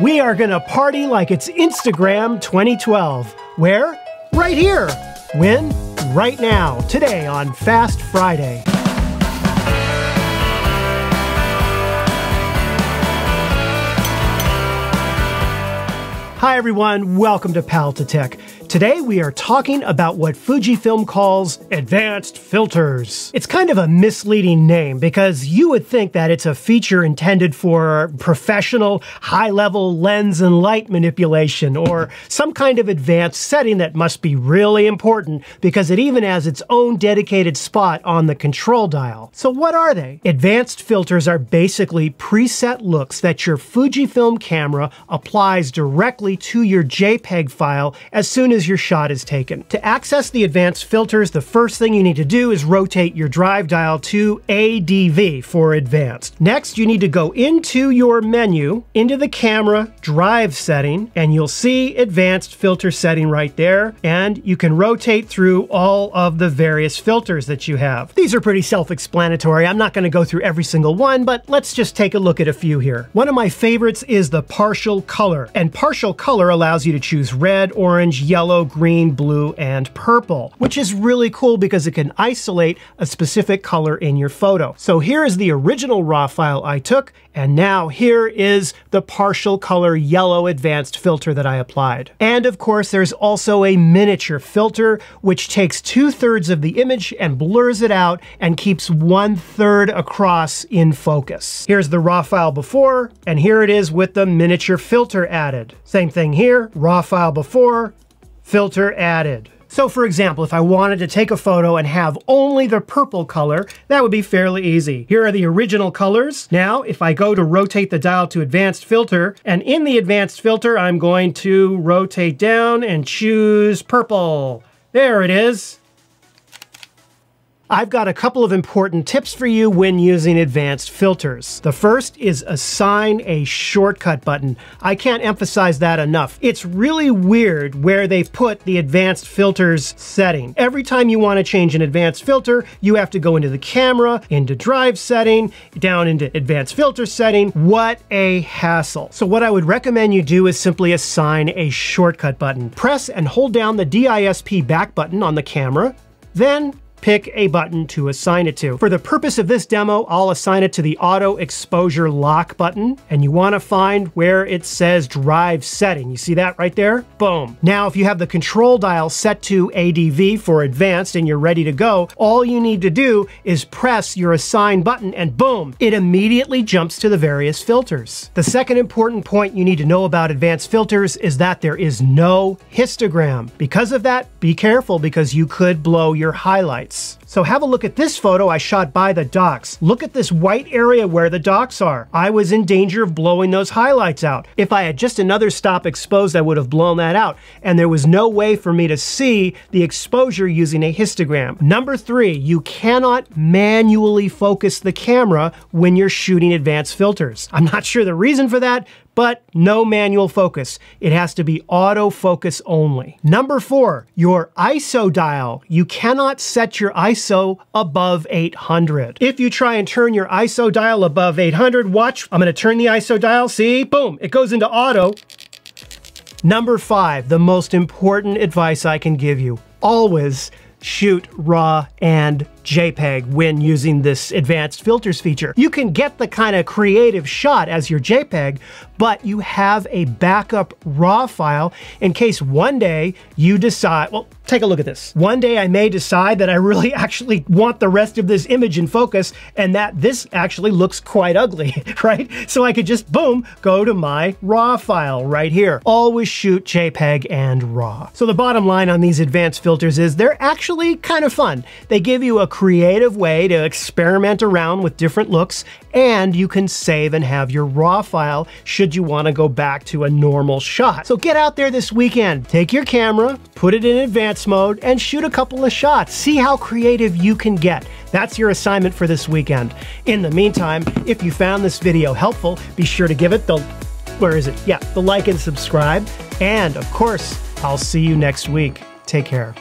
We are gonna party like it's Instagram 2012. Where? Right here. When? Right now, today on Fast Friday. Hi everyone, welcome to Pal2Tech. Today we are talking about what Fujifilm calls advanced filters. It's kind of a misleading name because you would think that it's a feature intended for professional high-level lens and light manipulation or some kind of advanced setting that must be really important because it even has its own dedicated spot on the control dial. So what are they? Advanced filters are basically preset looks that your Fujifilm camera applies directly to your JPEG file as soon as your shot is taken. To access the advanced filters, the first thing you need to do is rotate your drive dial to ADV for advanced. Next, you need to go into your menu, into the camera drive setting, and you'll see advanced filter setting right there. And you can rotate through all of the various filters that you have. These are pretty self-explanatory. I'm not going to go through every single one, but let's just take a look at a few here. One of my favorites is the partial color. And partial color allows you to choose red, orange, yellow, yellow, green, blue, and purple, which is really cool because it can isolate a specific color in your photo. So here is the original RAW file I took, and now here is the partial color yellow advanced filter that I applied. And of course, there's also a miniature filter, which takes two thirds of the image and blurs it out and keeps one third across in focus. Here's the RAW file before, and here it is with the miniature filter added. Same thing here, RAW file before, filter added. So for example, if I wanted to take a photo and have only the purple color, that would be fairly easy. Here are the original colors. Now, if I go to rotate the dial to advanced filter, and in the advanced filter, I'm going to rotate down and choose purple. There it is. I've got a couple of important tips for you when using advanced filters. The first is assign a shortcut button. I can't emphasize that enough. It's really weird where they've put the advanced filters setting. Every time you want to change an advanced filter, you have to go into the camera, into drive setting, down into advanced filter setting. What a hassle. So what I would recommend you do is simply assign a shortcut button. Press and hold down the DISP back button on the camera, then pick a button to assign it to. For the purpose of this demo, I'll assign it to the auto exposure lock button, and you wanna find where it says drive setting. You see that right there? Boom. Now, if you have the control dial set to ADV for advanced and you're ready to go, all you need to do is press your assign button and boom, it immediately jumps to the various filters. The second important point you need to know about advanced filters is that there is no histogram. Because of that, be careful because you could blow your highlights. So have a look at this photo I shot by the docks. Look at this white area where the docks are. I was in danger of blowing those highlights out. If I had just another stop exposed, I would have blown that out. And there was no way for me to see the exposure using a histogram. Number three, you cannot manually focus the camera when you're shooting advanced filters. I'm not sure the reason for that, but no manual focus. It has to be autofocus only. Number four, your ISO dial. You cannot set your ISO above 800. If you try and turn your ISO dial above 800, watch, I'm gonna turn the ISO dial, see, boom, it goes into auto. Number five, the most important advice I can give you. Always shoot RAW and JPEG when using this advanced filters feature. You can get the kind of creative shot as your JPEG, but you have a backup RAW file in case one day you decide, well, take a look at this. One day I may decide that I really actually want the rest of this image in focus and that this actually looks quite ugly, right? So I could just, boom, go to my RAW file right here. Always shoot JPEG and RAW. So the bottom line on these advanced filters is they're actually kind of fun. They give you a creative way to experiment around with different looks and you can save and have your RAW file should you want to go back to a normal shot. So get out there this weekend, take your camera, put it in mode, and shoot a couple of shots. See how creative you can get. That's your assignment for this weekend. In the meantime, if you found this video helpful, be sure to give it the, where is it? Yeah, the like and subscribe. And of course, I'll see you next week. Take care.